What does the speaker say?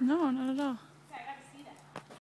No, not at all.